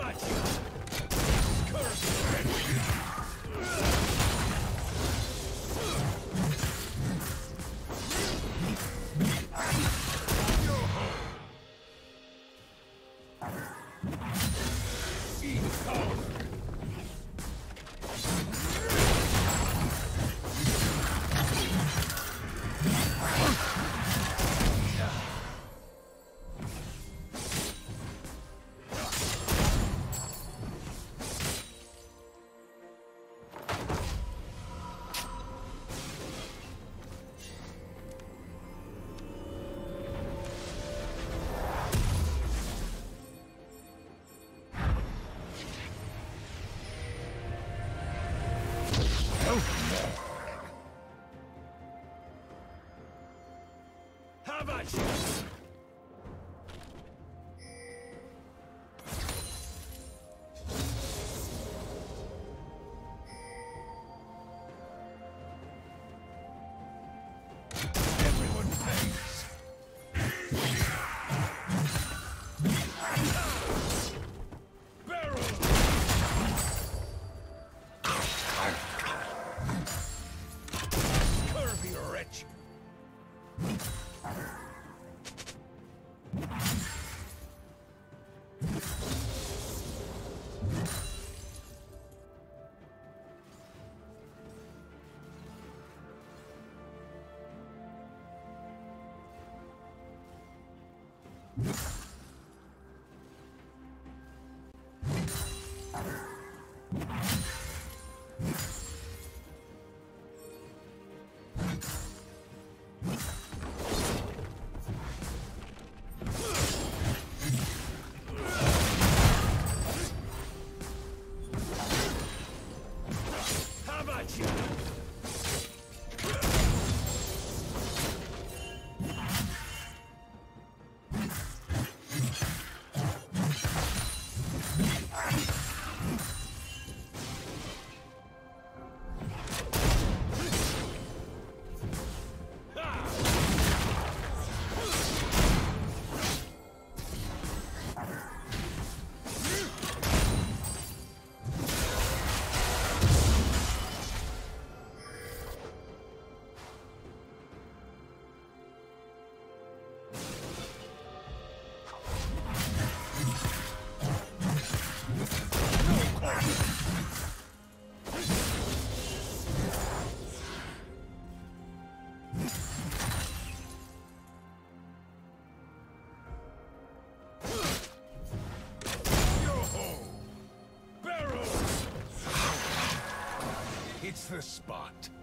How How the spot.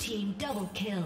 team double kill.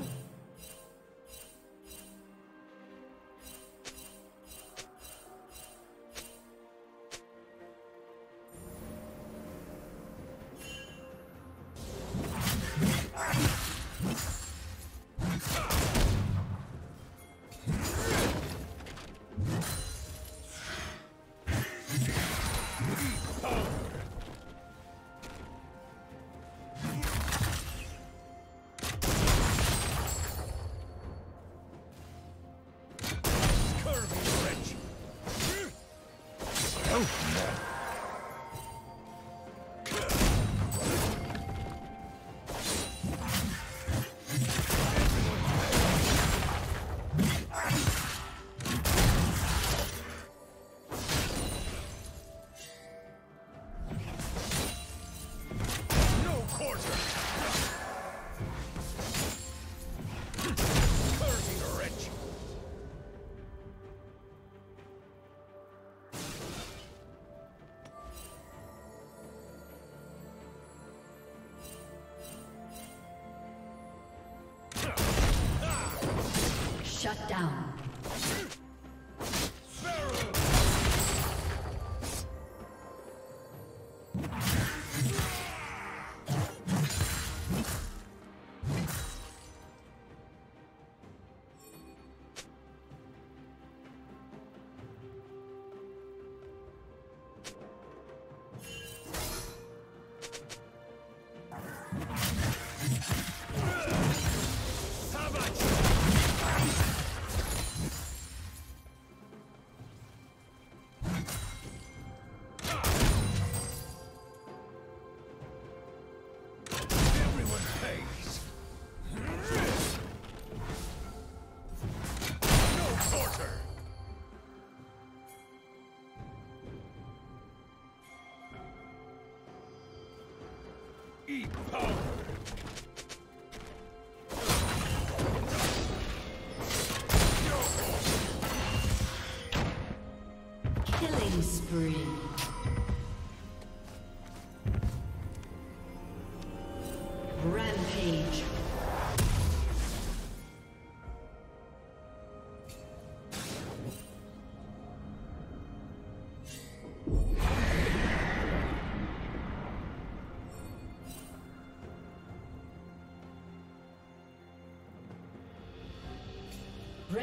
Eat power!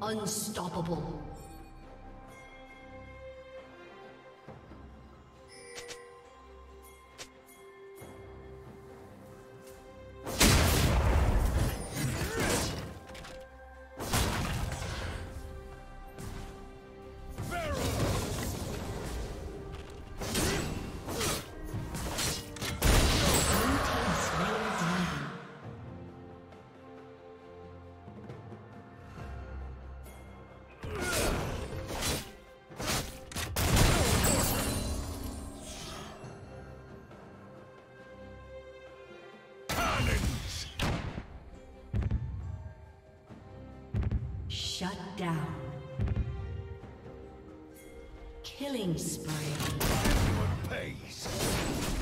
Unstoppable. Shut down. Killing spree. Double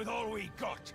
with all we got.